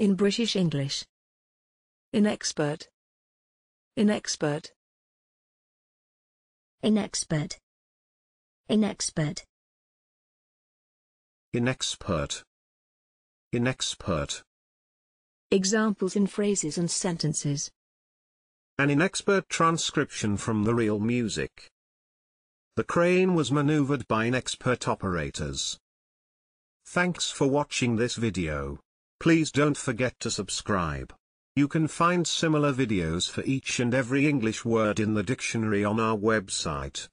In British English. Inexpert. Inexpert. Inexpert. Inexpert. Inexpert. Inexpert. Examples in phrases and sentences. An inexpert transcription from the real music. The crane was maneuvered by inexpert operators. Thanks for watching this video. Please don't forget to subscribe. You can find similar videos for each and every English word in the dictionary on our website.